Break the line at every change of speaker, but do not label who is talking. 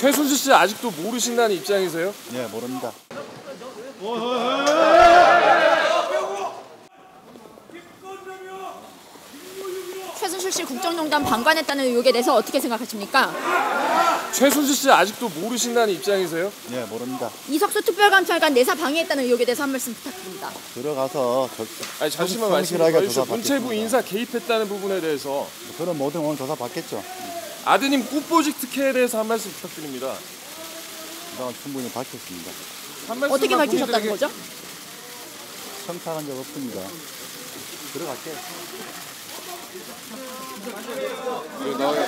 최순실 씨 아직도 모르신다는 입장이세요?
예, 모릅니다.
최순실 씨 국정농단 방관했다는 의혹에 대해서 어떻게 생각하십니까?
최순실 씨 아직도 모르신다는 입장이세요?
예, 모릅니다.
이석수 특별감찰관 내사 방해했다는 의혹에 대해서 한 말씀 부탁드립니다.
들어가서 저,
아니 잠시만
성-
말씀 좀
성실하게
해주시죠.
조사
문체부. 인사 개입했다는 부분에 대해서
그런 모든 오늘 조사 받겠죠.
아드님 꽃보직 특혜에 대해서 한 말씀 부탁드립니다.
그동안 충분히 밝혔습니다.
어떻게 밝히셨다는 거죠?
청탁한 적 없습니다. 들어갈게요.
네, 나와요.